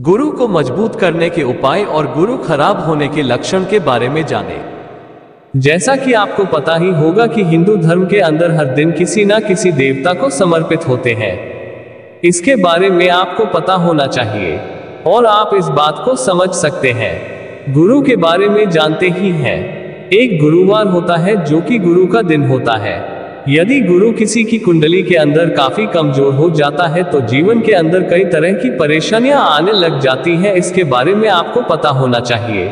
गुरु को मज़बूत करने के उपाय और गुरु खराब होने के लक्षण के बारे में जाने। जैसा कि आपको पता ही होगा कि हिंदू धर्म के अंदर हर दिन किसी ना किसी देवता को समर्पित होते हैं। इसके बारे में आपको पता होना चाहिए, और आप इस बात को समझ सकते हैं। गुरु के बारे में जानते ही हैं। एक गुरुवार होता है जो कि गुरु का दिन होता है। यदि गुरु किसी की कुंडली के अंदर काफ़ी कमज़ोर हो जाता है तो जीवन के अंदर कई तरह की परेशानियाँ आने लग जाती हैं, इसके बारे में आपको पता होना चाहिए।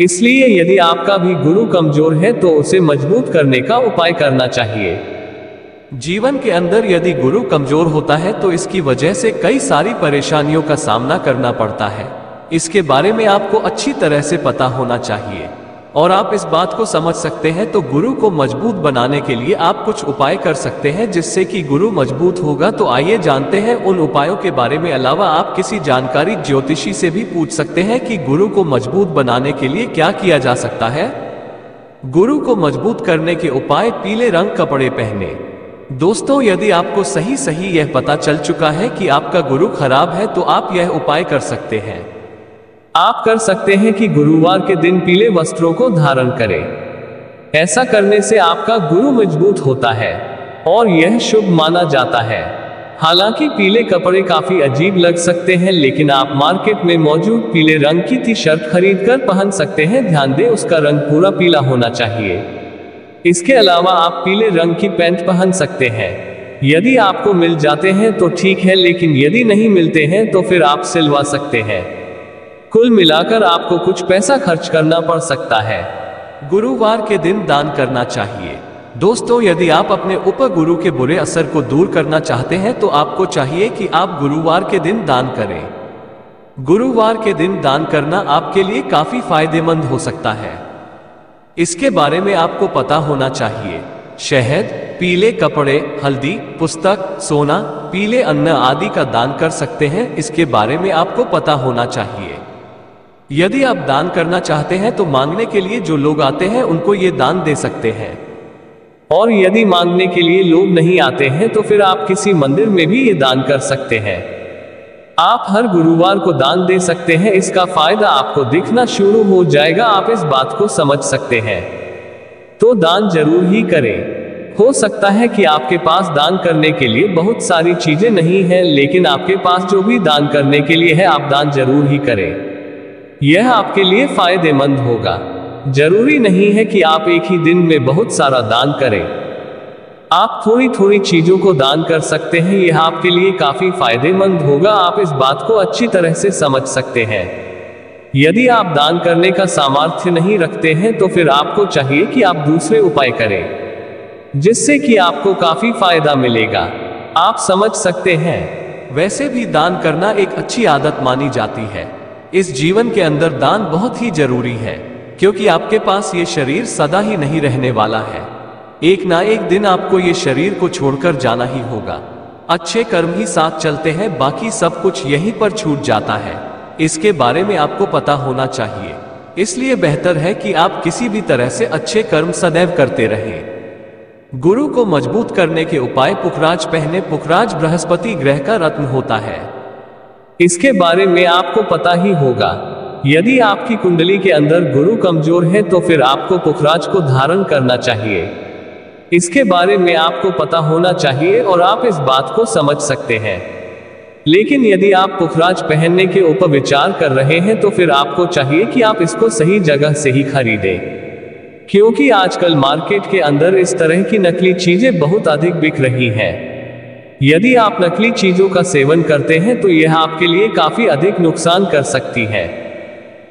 इसलिए यदि आपका भी गुरु कमज़ोर है तो उसे मज़बूत करने का उपाय करना चाहिए। जीवन के अंदर यदि गुरु कमज़ोर होता है तो इसकी वजह से कई सारी परेशानियों का सामना करना पड़ता है। इसके बारे में आपको अच्छी तरह से पता होना चाहिए। और आप इस बात को समझ सकते हैं तो गुरु को मज़बूत बनाने के लिए आप कुछ उपाय कर सकते हैं, जिससे कि गुरु मज़बूत होगा। तो आइए जानते हैं उन उपायों के बारे में। अलावा आप किसी जानकारी ज्योतिषी से भी पूछ सकते हैं कि गुरु को मज़बूत बनाने के लिए क्या किया जा सकता है। गुरु को मज़बूत करने के उपाय, पीले रंग कपड़े पहने। दोस्तों, यदि आपको सही सही यह पता चल चुका है कि आपका गुरु खराब है तो आप यह उपाय कर सकते हैं। आप कर सकते हैं कि गुरुवार के दिन पीले वस्त्रों को धारण करें। ऐसा करने से आपका गुरु मज़बूत होता है और यह शुभ माना जाता है। हालाँकि पीले कपड़े काफ़ी अजीब लग सकते हैं, लेकिन आप मार्केट में मौजूद पीले रंग की टी शर्ट खरीद कर पहन सकते हैं। ध्यान दें, उसका रंग पूरा पीला होना चाहिए। इसके अलावा आप पीले रंग की पैंट पहन सकते हैं। यदि आपको मिल जाते हैं तो ठीक है, लेकिन यदि नहीं मिलते हैं तो फिर आप सिलवा सकते हैं। कुल मिलाकर आपको कुछ पैसा खर्च करना पड़ सकता है। गुरुवार के दिन दान करना चाहिए। दोस्तों, यदि आप अपने उप गुरु के बुरे असर को दूर करना चाहते हैं तो आपको चाहिए कि आप गुरुवार के दिन दान करें। गुरुवार के दिन दान करना आपके लिए काफ़ी फ़ायदेमंद हो सकता है। इसके बारे में आपको पता होना चाहिए। शहद, पीले कपड़े, हल्दी, पुस्तक, सोना, पीले अन्न आदि का दान कर सकते हैं, इसके बारे में आपको पता होना चाहिए। यदि आप दान करना चाहते हैं तो मांगने के लिए जो लोग आते हैं, उनको ये दान दे सकते हैं। और यदि मांगने के लिए लोग नहीं आते हैं तो फिर आप किसी मंदिर में भी ये दान कर सकते हैं। आप हर गुरुवार को दान दे सकते हैं, इसका फ़ायदा आपको दिखना शुरू हो जाएगा, आप इस बात को समझ सकते हैं। तो दान ज़रूर ही करें। हो सकता है कि आपके पास दान करने के लिए बहुत सारी चीज़ें नहीं हैं, लेकिन आपके पास जो भी दान करने के लिए है, आप दान ज़रूर ही करें। यह आपके लिए फ़ायदेमंद होगा। ज़रूरी नहीं है कि आप एक ही दिन में बहुत सारा दान करें। आप थोड़ी थोड़ी चीज़ों को दान कर सकते हैं, यह आपके लिए काफ़ी फ़ायदेमंद होगा, आप इस बात को अच्छी तरह से समझ सकते हैं। यदि आप दान करने का सामर्थ्य नहीं रखते हैं तो फिर आपको चाहिए कि आप दूसरे उपाय करें, जिससे कि आपको काफ़ी फ़ायदा मिलेगा। आप समझ सकते हैं, वैसे भी दान करना एक अच्छी आदत मानी जाती है। इस जीवन के अंदर दान बहुत ही ज़रूरी है, क्योंकि आपके पास ये शरीर सदा ही नहीं रहने वाला है। एक ना एक दिन आपको ये शरीर को छोड़कर जाना ही होगा। अच्छे कर्म ही साथ चलते हैं, बाकी सब कुछ यहीं पर छूट जाता है। इसके बारे में आपको पता होना चाहिए। इसलिए बेहतर है कि आप किसी भी तरह से अच्छे कर्म सदैव करते रहें। गुरु को मज़बूत करने के उपाय पुखराज पहने पुखराज बृहस्पति ग्रह का रत्न होता है। इसके बारे में आपको पता ही होगा। यदि आपकी कुंडली के अंदर गुरु कमज़ोर है तो फिर आपको पुखराज को धारण करना चाहिए। इसके बारे में आपको पता होना चाहिए और आप इस बात को समझ सकते हैं। लेकिन यदि आप पुखराज पहनने के ऊपर विचार कर रहे हैं तो फिर आपको चाहिए कि आप इसको सही जगह से ही खरीदें। क्योंकि आजकल मार्केट के अंदर इस तरह की नकली चीज़ें बहुत अधिक बिक रही हैं। यदि आप नकली चीज़ों का सेवन करते हैं तो यह आपके लिए काफ़ी अधिक नुकसान कर सकती है।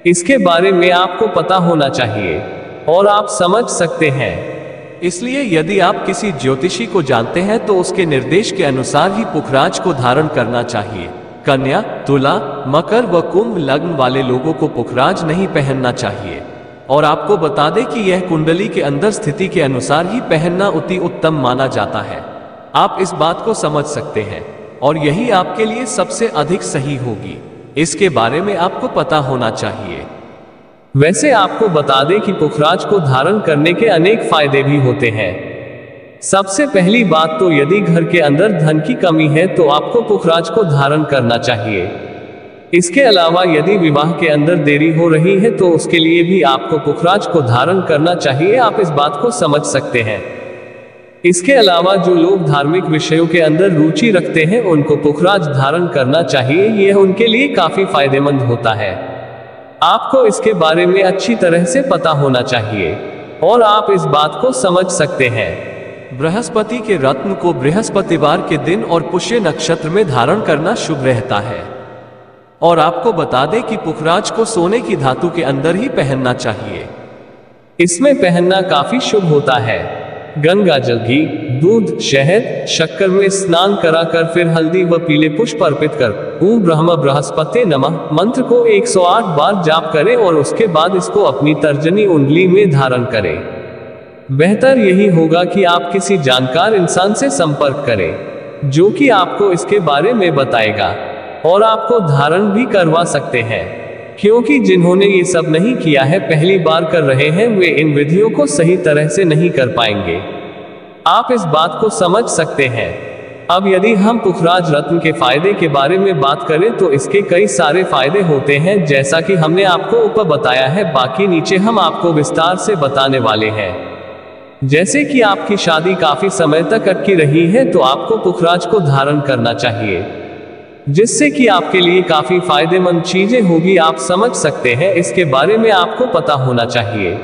इसके बारे में आपको पता होना चाहिए, और आप समझ सकते हैं। इसलिए यदि आप किसी ज्योतिषी को जानते हैं तो उसके निर्देश के अनुसार ही पुखराज को धारण करना चाहिए। कन्या, तुला, मकर व कुंभ लग्न वाले लोगों को पुखराज नहीं पहनना चाहिए। और आपको बता दें कि यह कुंडली के अंदर स्थिति के अनुसार ही पहनना अति उत्तम माना जाता है। आप इस बात को समझ सकते हैं, और यही आपके लिए सबसे अधिक सही होगी। इसके बारे में आपको पता होना चाहिए। वैसे आपको बता दें कि पुखराज को धारण करने के अनेक फ़ायदे भी होते हैं। सबसे पहली बात तो यदि घर के अंदर धन की कमी है तो आपको पुखराज को धारण करना चाहिए। इसके अलावा यदि विवाह के अंदर देरी हो रही है तो उसके लिए भी आपको पुखराज को धारण करना चाहिए। आप इस बात को समझ सकते हैं। इसके अलावा जो लोग धार्मिक विषयों के अंदर रुचि रखते हैं, उनको पुखराज धारण करना चाहिए, यह उनके लिए काफ़ी फ़ायदेमंद होता है। आपको इसके बारे में अच्छी तरह से पता होना चाहिए, और आप इस बात को समझ सकते हैं। बृहस्पति के रत्न को बृहस्पतिवार के दिन और पुष्य नक्षत्र में धारण करना शुभ रहता है। और आपको बता दें कि पुखराज को सोने की धातु के अंदर ही पहनना चाहिए। इसमें पहनना काफ़ी शुभ होता है। गंगा जल घी, दूध, शहद, शक्कर में स्नान कराकर फिर हल्दी व पीले पुष्प अर्पित कर। ओम ब्रह्म बृहस्पति नमः। मंत्र को 108 बार जाप करें और उसके बाद इसको अपनी तर्जनी उंगली में धारण करें। बेहतर यही होगा कि आप किसी जानकार इंसान से संपर्क करें, जो कि आपको इसके बारे में बताएगा और आपको धारण भी करवा सकते हैं। क्योंकि जिन्होंने ये सब नहीं किया है, पहली बार कर रहे हैं, वे इन विधियों को सही तरह से नहीं कर पाएँगे। आप इस बात को समझ सकते हैं। अब यदि हम पुखराज रत्न के फ़ायदे के बारे में बात करें तो इसके कई सारे फ़ायदे होते हैं, जैसा कि हमने आपको ऊपर बताया है, बाकी नीचे हम आपको विस्तार से बताने वाले हैं। जैसे कि आपकी शादी काफ़ी समय तक अटकी रही है तो आपको पुखराज को धारण करना चाहिए। जिससे कि आपके लिए काफ़ी फ़ायदेमंद चीज़ें होगी, आप समझ सकते हैं, इसके बारे में आपको पता होना चाहिए।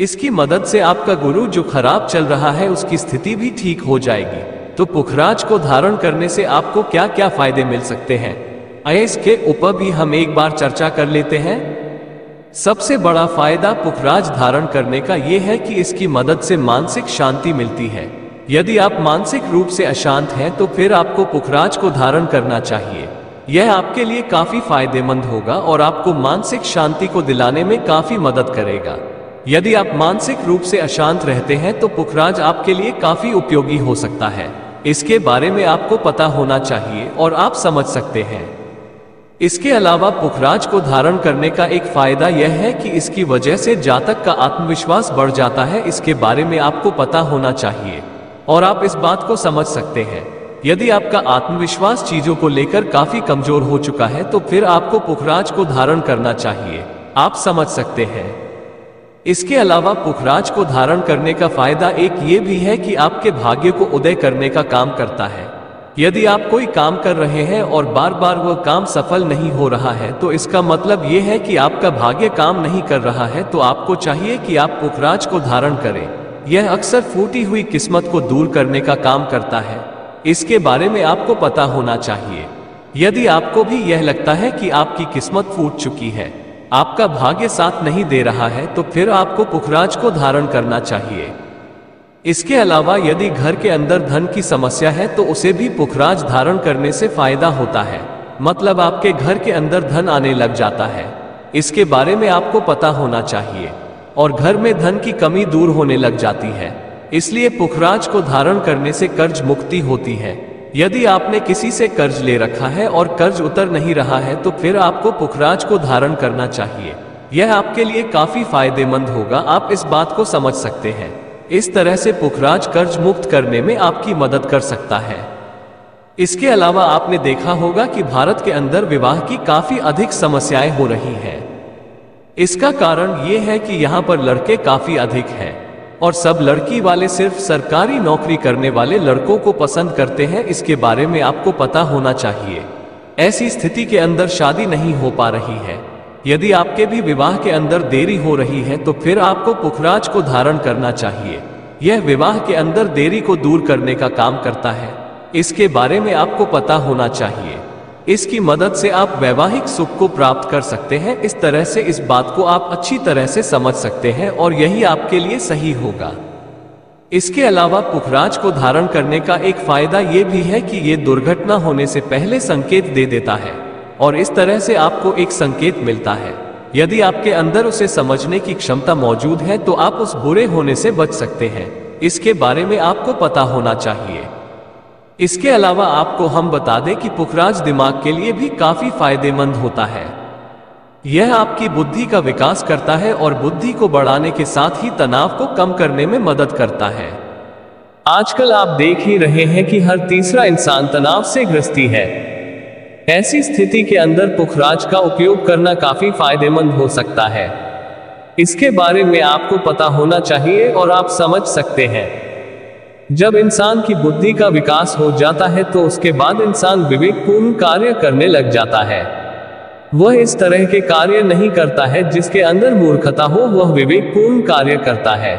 इसकी मदद से आपका गुरु जो खराब चल रहा है, उसकी स्थिति भी ठीक हो जाएगी। तो पुखराज को धारण करने से आपको क्या क्या फ़ायदे मिल सकते हैं? आइए इसके ऊपर भी हम एक बार चर्चा कर लेते हैं। सबसे बड़ा फ़ायदा पुखराज धारण करने का यह है कि इसकी मदद से मानसिक शांति मिलती है। यदि आप मानसिक रूप से अशांत हैं तो फिर आपको पुखराज को धारण करना चाहिए। यह आपके लिए काफ़ी फ़ायदेमंद होगा और आपको मानसिक शांति को दिलाने में काफ़ी मदद करेगा। यदि आप मानसिक रूप से अशांत रहते हैं तो पुखराज आपके लिए काफ़ी उपयोगी हो सकता है। इसके बारे में आपको पता होना चाहिए और आप समझ सकते हैं। इसके अलावा पुखराज को धारण करने का एक फ़ायदा यह है कि इसकी वजह से जातक का आत्मविश्वास बढ़ जाता है। इसके बारे में आपको पता होना चाहिए। और आप इस बात को समझ सकते हैं। यदि आपका आत्मविश्वास चीज़ों को लेकर काफ़ी कमज़ोर हो चुका है तो फिर आपको पुखराज को धारण करना चाहिए। आप समझ सकते हैं। इसके अलावा पुखराज को धारण करने का फ़ायदा एक ये भी है कि आपके भाग्य को उदय करने का काम करता है। यदि आप कोई काम कर रहे हैं और बार बार वह काम सफल नहीं हो रहा है तो इसका मतलब यह है कि आपका भाग्य काम नहीं कर रहा है तो आपको चाहिए कि आप पुखराज को धारण करें। यह अक्सर फूटी हुई किस्मत को दूर करने का काम करता है। इसके बारे में आपको पता होना चाहिए। यदि आपको भी यह लगता है कि आपकी किस्मत फूट चुकी है, आपका भाग्य साथ नहीं दे रहा है तो फिर आपको पुखराज को धारण करना चाहिए। इसके अलावा यदि घर के अंदर धन की समस्या है तो उसे भी पुखराज धारण करने से फ़ायदा होता है। मतलब आपके घर के अंदर धन आने लग जाता है। इसके बारे में आपको पता होना चाहिए। और घर में धन की कमी दूर होने लग जाती है। इसलिए पुखराज को धारण करने से कर्ज मुक्ति होती है। यदि आपने किसी से कर्ज ले रखा है और कर्ज उतर नहीं रहा है तो फिर आपको पुखराज को धारण करना चाहिए। यह आपके लिए काफ़ी फ़ायदेमंद होगा, आप इस बात को समझ सकते हैं। इस तरह से पुखराज कर्ज मुक्त करने में आपकी मदद कर सकता है। इसके अलावा आपने देखा होगा कि भारत के अंदर विवाह की काफ़ी अधिक समस्याएँ हो रही हैं। इसका कारण ये है कि यहाँ पर लड़के काफ़ी अधिक हैं, और सब लड़की वाले सिर्फ़ सरकारी नौकरी करने वाले लड़कों को पसंद करते हैं, इसके बारे में आपको पता होना चाहिए। ऐसी स्थिति के अंदर शादी नहीं हो पा रही है। यदि आपके भी विवाह के अंदर देरी हो रही है तो फिर आपको पुखराज को धारण करना चाहिए। यह विवाह के अंदर देरी को दूर करने का काम करता है। इसके बारे में आपको पता होना चाहिए। इसकी मदद से आप वैवाहिक सुख को प्राप्त कर सकते हैं। इस तरह से इस बात को आप अच्छी तरह से समझ सकते हैं और यही आपके लिए सही होगा। इसके अलावा पुखराज को धारण करने का एक फ़ायदा यह भी है कि ये दुर्घटना होने से पहले संकेत दे देता है और इस तरह से आपको एक संकेत मिलता है। यदि आपके अंदर उसे समझने की क्षमता मौजूद है तो आप उस बुरे होने से बच सकते हैं। इसके बारे में आपको पता होना चाहिए। इसके अलावा आपको हम बता दें कि पुखराज दिमाग के लिए भी काफ़ी फ़ायदेमंद होता है। यह आपकी बुद्धि का विकास करता है और बुद्धि को बढ़ाने के साथ ही तनाव को कम करने में मदद करता है। आजकल आप देख ही रहे हैं कि हर तीसरा इंसान तनाव से ग्रस्ती है। ऐसी स्थिति के अंदर पुखराज का उपयोग करना काफ़ी फ़ायदेमंद हो सकता है। इसके बारे में आपको पता होना चाहिए और आप समझ सकते हैं। जब इंसान की बुद्धि का विकास हो जाता है तो उसके बाद इंसान विवेकपूर्ण कार्य करने लग जाता है। वह इस तरह के कार्य नहीं करता है जिसके अंदर मूर्खता हो, वह विवेकपूर्ण कार्य करता है।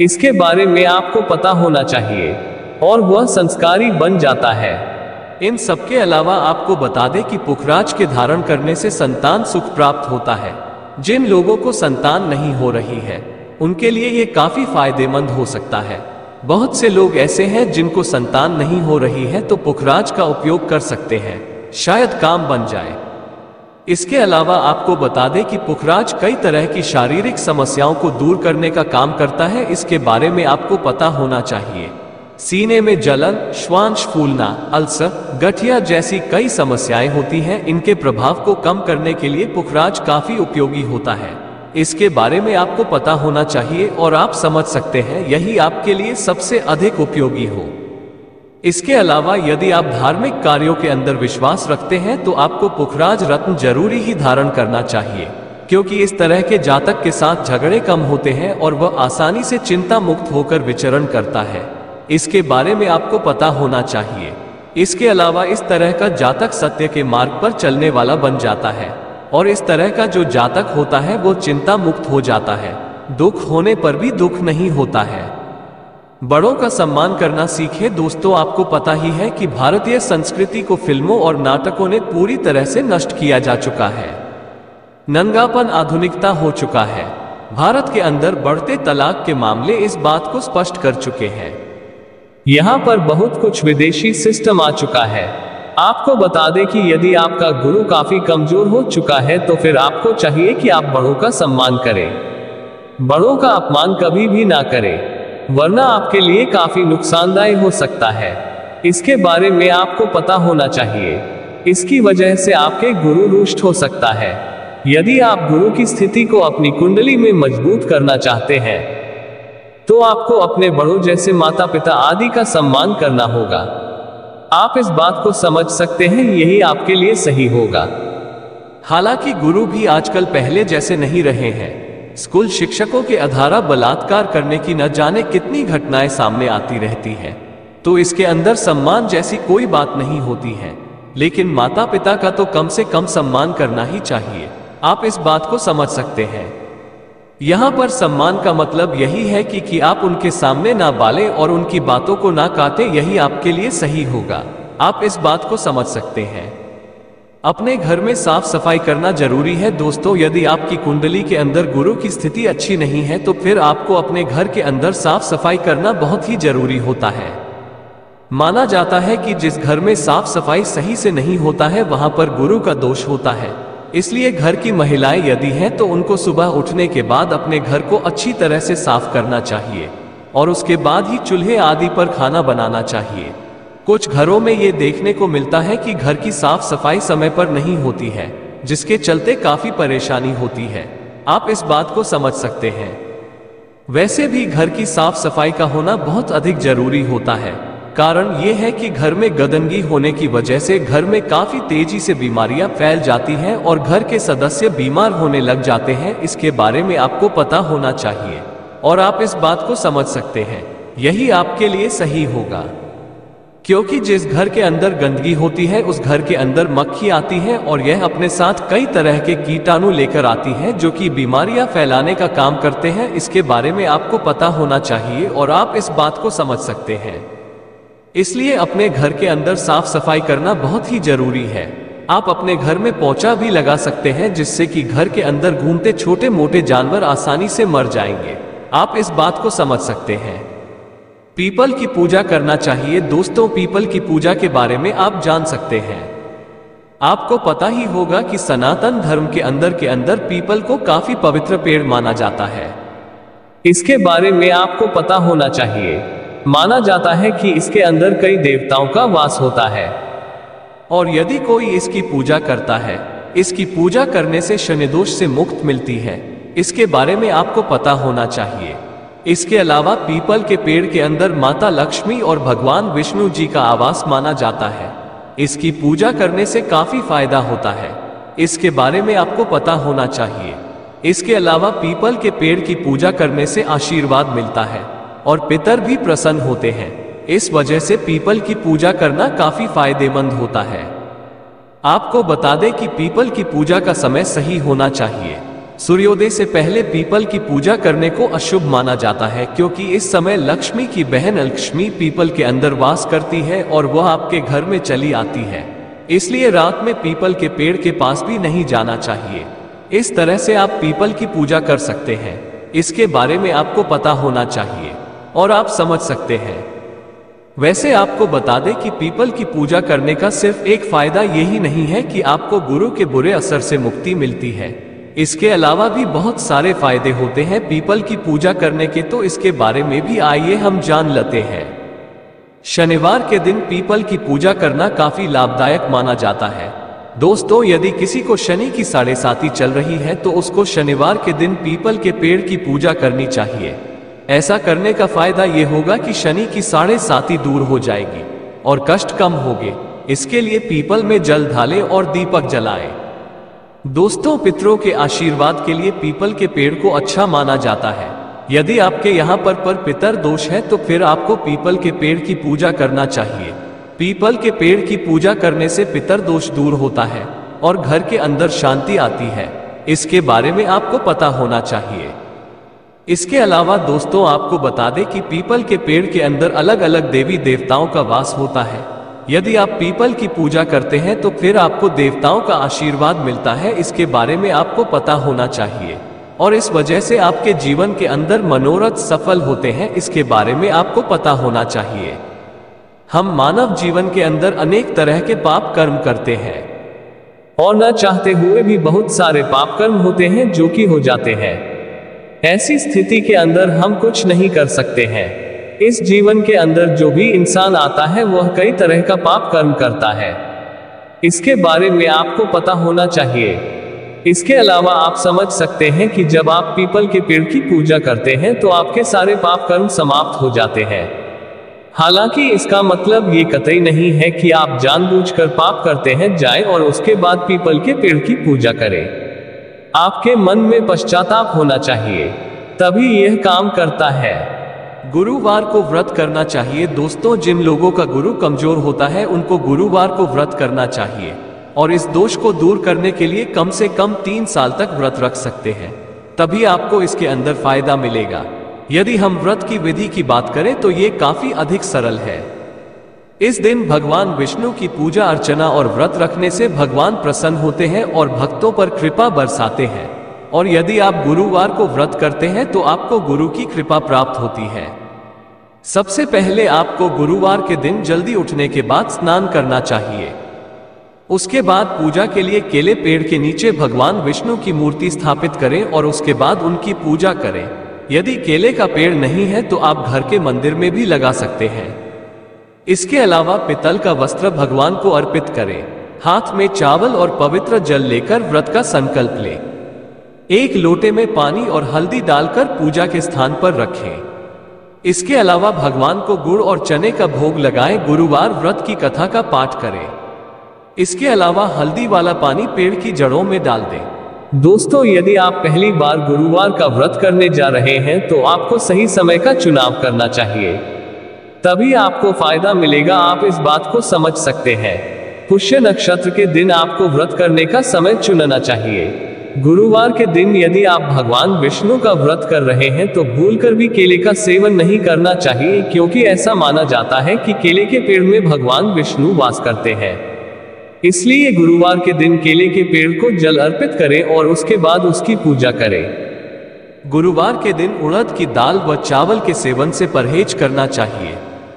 इसके बारे में आपको पता होना चाहिए और वह संस्कारी बन जाता है। इन सबके अलावा आपको बता दें कि पुखराज के धारण करने से संतान सुख प्राप्त होता है। जिन लोगों को संतान नहीं हो रही है, उनके लिए ये काफ़ी फ़ायदेमंद हो सकता है। बहुत से लोग ऐसे हैं जिनको संतान नहीं हो रही है तो पुखराज का उपयोग कर सकते हैं, शायद काम बन जाए। इसके अलावा आपको बता दें कि पुखराज कई तरह की शारीरिक समस्याओं को दूर करने का काम करता है, इसके बारे में आपको पता होना चाहिए। सीने में जलन, श्वांश फूलना, अल्सर, गठिया जैसी कई समस्याएँ होती हैं, इनके प्रभाव को कम करने के लिए पुखराज काफ़ी उपयोगी होता है। इसके बारे में आपको पता होना चाहिए और आप समझ सकते हैं, यही आपके लिए सबसे अधिक उपयोगी हो। इसके अलावा यदि आप धार्मिक कार्यों के अंदर विश्वास रखते हैं तो आपको पुखराज रत्न ज़रूरी ही धारण करना चाहिए, क्योंकि इस तरह के जातक के साथ झगड़े कम होते हैं और वह आसानी से चिंता मुक्त होकर विचरण करता है। इसके बारे में आपको पता होना चाहिए। इसके अलावा इस तरह का जातक सत्य के मार्ग पर चलने वाला बन जाता है। और इस तरह का जो जातक होता है, वो चिंता मुक्त हो जाता है। दुख होने पर भी दुख नहीं होता है। बड़ों का सम्मान करना सीखे, दोस्तों, आपको पता ही है कि भारतीय संस्कृति को फ़िल्मों और नाटकों ने पूरी तरह से नष्ट किया जा चुका है। नंगापन आधुनिकता हो चुका है। भारत के अंदर बढ़ते तलाक के मामले इस बात को स्पष्ट कर चुके हैं। यहाँ पर बहुत कुछ विदेशी सिस्टम आ चुका है। आपको बता दें कि यदि आपका गुरु काफ़ी कमज़ोर हो चुका है तो फिर आपको चाहिए कि आप बड़ों का सम्मान करें। बड़ों का अपमान कभी भी ना करें, वरना आपके लिए काफ़ी नुकसानदायी हो सकता है। इसके बारे में आपको पता होना चाहिए। इसकी वजह से आपके गुरु रुष्ट हो सकता है। यदि आप गुरु की स्थिति को अपनी कुंडली में मज़बूत करना चाहते हैं तो आपको अपने बड़ों जैसे माता पिता आदि का सम्मान करना होगा। आप इस बात को समझ सकते हैं, यही आपके लिए सही होगा। हालाँकि गुरु भी आजकल पहले जैसे नहीं रहे हैं। स्कूल शिक्षकों के अधारा बलात्कार करने की न जाने कितनी घटनाएँ सामने आती रहती हैं। तो इसके अंदर सम्मान जैसी कोई बात नहीं होती है। लेकिन माता पिता का तो कम से कम सम्मान करना ही चाहिए। आप इस बात को समझ सकते हैं। यहाँ पर सम्मान का मतलब यही है कि, कि आप उनके सामने ना बालें और उनकी बातों को ना काटे यही आपके लिए सही होगा। आप इस बात को समझ सकते हैं। अपने घर में साफ़ सफ़ाई करना ज़रूरी है। दोस्तों यदि आपकी कुंडली के अंदर गुरु की स्थिति अच्छी नहीं है तो फिर आपको अपने घर के अंदर साफ़ सफ़ाई करना बहुत ही ज़रूरी होता है। माना जाता है कि जिस घर में साफ़ सफ़ाई सही से नहीं होता है वहाँ पर गुरु का दोष होता है। इसलिए घर की महिलाएँ यदि हैं तो उनको सुबह उठने के बाद अपने घर को अच्छी तरह से साफ़ करना चाहिए और उसके बाद ही चूल्हे आदि पर खाना बनाना चाहिए। कुछ घरों में ये देखने को मिलता है कि घर की साफ़ सफ़ाई समय पर नहीं होती है, जिसके चलते काफ़ी परेशानी होती है। आप इस बात को समझ सकते हैं। वैसे भी घर की साफ़ सफ़ाई का होना बहुत अधिक ज़रूरी होता है। कारण यह है कि घर में गदनगी होने की वजह से घर में काफ़ी तेज़ी से बीमारियाँ फैल जाती हैं और घर के सदस्य बीमार होने लग जाते हैं। इसके बारे में आपको पता होना चाहिए और आप इस बात को समझ सकते हैं। यही आपके लिए सही होगा। क्योंकि जिस घर के अंदर गंदगी होती है, उस घर के अंदर मक्खी आती है और यह अपने साथ कई तरह के कीटाणु लेकर आती है जो कि बीमारियाँ फैलाने का काम करते हैं। इसके बारे में आपको पता होना चाहिए और आप इस बात को समझ सकते हैं। इसलिए अपने घर के अंदर साफ़ सफ़ाई करना बहुत ही ज़रूरी है। आप अपने घर में पोचा भी लगा सकते हैं जिससे कि घर के अंदर घूमते छोटे मोटे जानवर आसानी से मर जाएँगे। आप इस बात को समझ सकते हैं। पीपल की पूजा करना चाहिए। दोस्तों, पीपल की पूजा के बारे में आप जान सकते हैं। आपको पता ही होगा कि सनातन धर्म के अंदर के अंदर पीपल को काफ़ी पवित्र पेड़ माना जाता है। इसके बारे में आपको पता होना चाहिए। माना जाता है कि इसके अंदर कई देवताओं का वास होता है। और यदि कोई इसकी पूजा करता है, इसकी पूजा करने से शनिदोष से मुक्त मिलती है। इसके बारे में आपको पता होना चाहिए। इसके अलावा पीपल के पेड़ के अंदर माता लक्ष्मी और भगवान विष्णु जी का आवास माना जाता है। इसकी पूजा करने से काफ़ी फ़ायदा होता है। इसके बारे में आपको पता होना चाहिए। इसके अलावा पीपल के पेड़ की पूजा करने से आशीर्वाद मिलता है। और पितर भी प्रसन्न होते हैं। इस वजह से पीपल की पूजा करना काफ़ी फ़ायदेमंद होता है। आपको बता दें कि पीपल की पूजा का समय सही होना चाहिए। सूर्योदय से पहले पीपल की पूजा करने को अशुभ माना जाता है, क्योंकि इस समय लक्ष्मी की बहन लक्ष्मी पीपल के अंदर वास करती है और वह आपके घर में चली आती है। इसलिए रात में पीपल के पेड़ के पास भी नहीं जाना चाहिए। इस तरह से आप पीपल की पूजा कर सकते हैं। इसके बारे में आपको पता होना चाहिए। और आप समझ सकते हैं। वैसे आपको बता दें कि पीपल की पूजा करने का सिर्फ़ एक फ़ायदा यही नहीं है कि आपको गुरु के बुरे असर से मुक्ति मिलती है। इसके अलावा भी बहुत सारे फ़ायदे होते हैं पीपल की पूजा करने के तो इसके बारे में भी आइए हम जान लेते हैं। शनिवार के दिन पीपल की पूजा करना काफ़ी लाभदायक माना जाता है। दोस्तों, यदि किसी को शनि की साढ़े साथी चल रही है तो उसको शनिवार के दिन पीपल के पेड़ की पूजा करनी चाहिए। ऐसा करने का फ़ायदा यह होगा कि शनि की साढ़े साथी दूर हो जाएगी और कष्ट कम होगे। इसके लिए पीपल में जल ढाले और दीपक जलाए। दोस्तों, पितरों के आशीर्वाद के लिए पीपल के पेड़ को अच्छा माना जाता है। यदि आपके यहाँ पर पर पितर दोष है तो फिर आपको पीपल के पेड़ की पूजा करना चाहिए। पीपल के पेड़ की पूजा करने से पितर दोष दूर होता है और घर के अंदर शांति आती है। इसके बारे में आपको पता होना चाहिए। इसके अलावा दोस्तों, आपको बता दें कि पीपल के पेड़ के अंदर अलग अलग देवी देवताओं का वास होता है। यदि आप पीपल की पूजा करते हैं तो फिर आपको देवताओं का आशीर्वाद मिलता है। इसके बारे में आपको पता होना चाहिए। और इस वजह से आपके जीवन के अंदर मनोरथ सफल होते हैं। इसके बारे में आपको पता होना चाहिए। हम मानव जीवन के अंदर अनेक तरह के पाप कर्म करते हैं। और न चाहते हुए भी बहुत सारे पाप कर्म होते हैं जो कि हो जाते हैं। ऐसी स्थिति के अंदर हम कुछ नहीं कर सकते हैं। इस जीवन के अंदर जो भी इंसान आता है, वह कई तरह का पाप कर्म करता है। इसके बारे में आपको पता होना चाहिए। इसके अलावा आप समझ सकते हैं कि जब आप पीपल के पेड़ की पूजा करते हैं तो आपके सारे पाप कर्म समाप्त हो जाते हैं। हालाँकि इसका मतलब ये कतई नहीं है कि आप जानबूझकर पाप करते हैं, जाए और उसके बाद पीपल के पेड़ की पूजा करें। आपके मन में पश्चाताप होना चाहिए, तभी यह काम करता है। गुरुवार को व्रत करना चाहिए। दोस्तों, जिन लोगों का गुरु कमज़ोर होता है, उनको गुरुवार को व्रत करना चाहिए और इस दोष को दूर करने के लिए कम से कम तीन साल तक व्रत रख सकते हैं, तभी आपको इसके अंदर फ़ायदा मिलेगा। यदि हम व्रत की विधि की बात करें तो ये काफ़ी अधिक सरल है। इस दिन भगवान विष्णु की पूजा अर्चना और व्रत रखने से भगवान प्रसन्न होते हैं और भक्तों पर कृपा बरसाते हैं। और यदि आप गुरुवार को व्रत करते हैं तो आपको गुरु की कृपा प्राप्त होती है। सबसे पहले आपको गुरुवार के दिन जल्दी उठने के बाद स्नान करना चाहिए। उसके बाद पूजा के लिए केले पेड़ के नीचे भगवान विष्णु की मूर्ति स्थापित करें और उसके बाद उनकी पूजा करें। यदि केले का पेड़ नहीं है तो आप घर के मंदिर में भी लगा सकते हैं। इसके अलावा पितल का वस्त्र भगवान को अर्पित करें। हाथ में चावल और पवित्र जल लेकर व्रत का संकल्प लें। एक लोटे में पानी और हल्दी डालकर पूजा के स्थान पर रखें। इसके अलावा भगवान को गुड़ और चने का भोग लगाएँ, गुरुवार व्रत की कथा का पाठ करें। इसके अलावा हल्दी वाला पानी पेड़ की जड़ों में डाल दें। दोस्तों, यदि आप पहली बार गुरुवार का व्रत करने जा रहे हैं तो आपको सही समय का चुनाव करना चाहिए। तभी आपको फ़ायदा मिलेगा, आप इस बात को समझ सकते हैं। पुष्य नक्षत्र के दिन आपको व्रत करने का समय चुनना चाहिए। गुरुवार के दिन यदि आप भगवान विष्णु का व्रत कर रहे हैं तो भूलकर भी केले का सेवन नहीं करना चाहिए, क्योंकि ऐसा माना जाता है कि केले के पेड़ में भगवान विष्णु वास करते हैं। इसलिए गुरुवार के दिन केले के पेड़ को जल अर्पित करें और उसके बाद उसकी पूजा करें। गुरुवार के दिन उड़द की दाल व चावल के सेवन से परहेज करना चाहिए।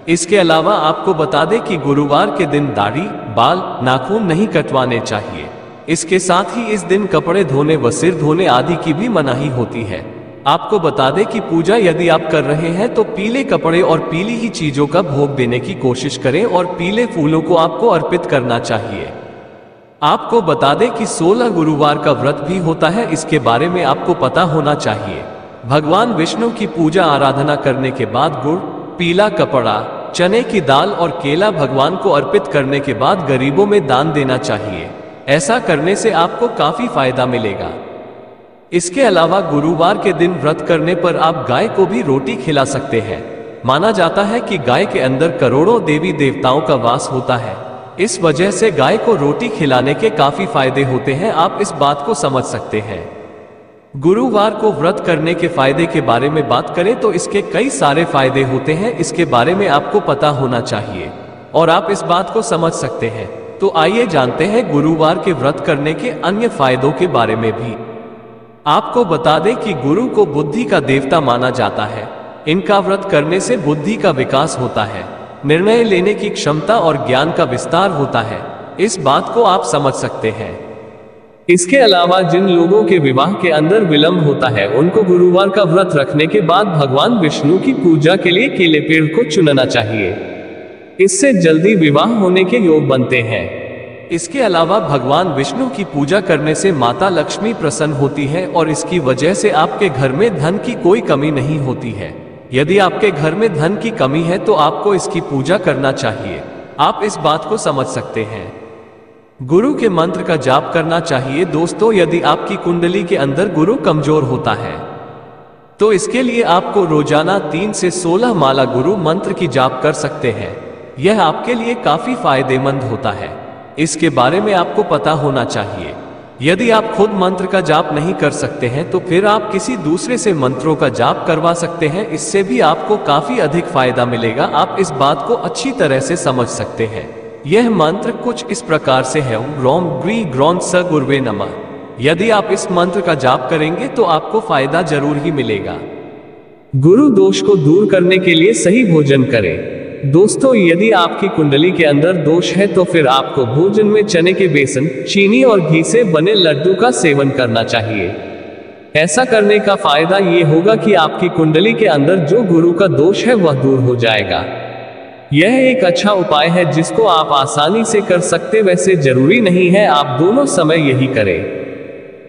इसके अलावा आपको बता दें कि गुरुवार के दिन दाढ़ी, बाल, नाखून नहीं कटवाने चाहिए। इसके साथ ही इस दिन कपड़े धोने व सिर धोने आदि की भी मनाही होती है। आपको बता दें कि पूजा यदि आप कर रहे हैं तो पीले कपड़े और पीली ही चीज़ों का भोग देने की कोशिश करें और पीले फूलों को आपको अर्पित करना चाहिए। आपको बता दें कि 16 गुरुवार का व्रत भी होता है, इसके बारे में आपको पता होना चाहिए। भगवान विष्णु की पूजा आराधना करने के बाद गुड़, पीला कपड़ा चने की दाल और केला भगवान को अर्पित करने के बाद गरीबों में दान देना चाहिए। ऐसा करने से आपको काफ़ी फ़ायदा मिलेगा। इसके अलावा गुरुवार के दिन व्रत करने पर आप गाय को भी रोटी खिला सकते हैं। माना जाता है कि गाय के अंदर करोड़ों देवी देवताओं का वास होता है। इस वजह से गाय को रोटी खिलाने के काफ़ी फ़ायदे होते हैं, आप इस बात को समझ सकते हैं। गुरुवार को व्रत करने के फ़ायदे के बारे में बात करें तो इसके कई सारे फ़ायदे होते हैं, इसके बारे में आपको पता होना चाहिए। और आप इस बात को समझ सकते हैं। तो आइए जानते हैं गुरुवार के व्रत करने के अन्य फायदों के बारे में भी। आपको बता दें कि गुरु को बुद्धि का देवता माना जाता है। इनका व्रत करने से बुद्धि का विकास होता है। निर्णय लेने की क्षमता और ज्ञान का विस्तार होता है। इस बात को आप समझ सकते हैं। इसके अलावा जिन लोगों के विवाह के अंदर विलंब होता है, उनको गुरुवार का व्रत रखने के बाद भगवान विष्णु की पूजा के लिए केले पेड़ को चुनना चाहिए। इससे जल्दी विवाह होने के योग बनते हैं। इसके अलावा भगवान विष्णु की पूजा करने से माता लक्ष्मी प्रसन्न होती है और इसकी वजह से आपके घर में धन की कोई कमी नहीं होती है। यदि आपके घर में धन की कमी है तो आपको इसकी पूजा करना चाहिए। आप इस बात को समझ सकते हैं। गुरु के मंत्र का जाप करना चाहिए। दोस्तों, यदि आपकी कुंडली के अंदर गुरु कमज़ोर होता है तो इसके लिए आपको रोज़ाना तीन से सोलह माला गुरु मंत्र की जाप कर सकते हैं। यह आपके लिए काफ़ी फ़ायदेमंद होता है। इसके बारे में आपको पता होना चाहिए। यदि आप खुद मंत्र का जाप नहीं कर सकते हैं तो फिर आप किसी दूसरे से मंत्रों का जाप करवा सकते हैं। इससे भी आपको काफ़ी अधिक फ़ायदा मिलेगा। आप इस बात को अच्छी तरह से समझ सकते हैं। यह मंत्र कुछ इस प्रकार से है। रोम ग्री ग्रौन स गुरवे नमः। यदि आप इस मंत्र का जाप करेंगे तो आपको फ़ायदा ज़रूर ही मिलेगा। गुरु दोष को दूर करने के लिए सही भोजन करें। दोस्तों, यदि आपकी कुंडली के अंदर दोष है तो फिर आपको भोजन में चने के बेसन, चीनी और घी से बने लड्डू का सेवन करना चाहिए। ऐसा करने का फ़ायदा ये होगा कि आपकी कुंडली के अंदर जो गुरु का दोष है वह दूर हो जाएगा। यह एक अच्छा उपाय है जिसको आप आसानी से कर सकते, वैसे ज़रूरी नहीं है, आप दोनों समय यही करें।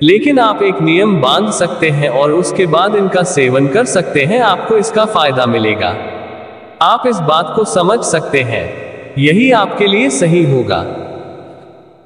लेकिन आप एक नियम बाँध सकते हैं और उसके बाद इनका सेवन कर सकते हैं, आपको इसका फ़ायदा मिलेगा। आप इस बात को समझ सकते हैं, यही आपके लिए सही होगा।